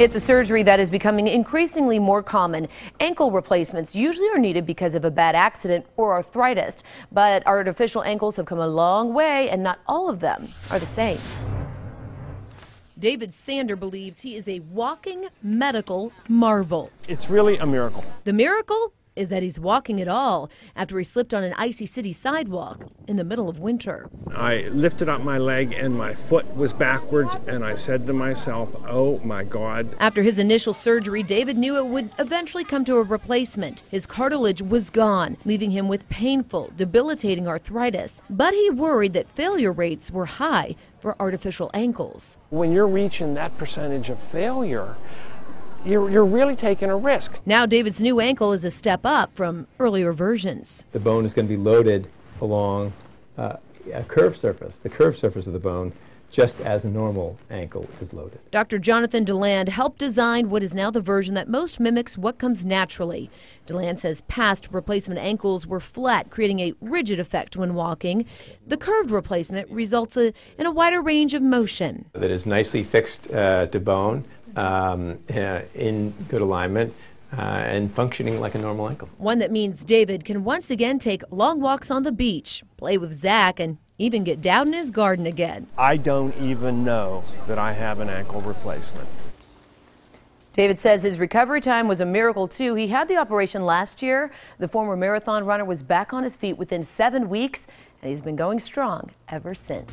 It's a surgery that is becoming increasingly more common. Ankle replacements usually are needed because of a bad accident or arthritis, but artificial ankles have come a long way and not all of them are the same. David Sander believes he is a walking medical marvel. It's really a miracle. The miracle is that he's walking at all after he slipped on an icy city sidewalk in the middle of winter. I lifted up my leg and my foot was backwards, and I said to myself, Oh my God. After his initial surgery, David knew it would eventually come to a replacement. His cartilage was gone, leaving him with painful, debilitating arthritis. But he worried that failure rates were high for artificial ankles. When you're reaching that percentage of failure, you're, you're really taking a risk. Now, David's new ankle is a step up from earlier versions. The bone is going to be loaded along uh, a curved surface, the curved surface of the bone, just as a normal ankle is loaded. Dr. Jonathan DeLand helped design what is now the version that most mimics what comes naturally. DeLand says past replacement ankles were flat, creating a rigid effect when walking. The curved replacement results in a wider range of motion. That is nicely fixed uh, to bone um, uh, in good alignment. Uh, and functioning like a normal ankle. One that means David can once again take long walks on the beach, play with Zach, and even get down in his garden again. I don't even know that I have an ankle replacement. David says his recovery time was a miracle too. He had the operation last year. The former marathon runner was back on his feet within seven weeks, and he's been going strong ever since.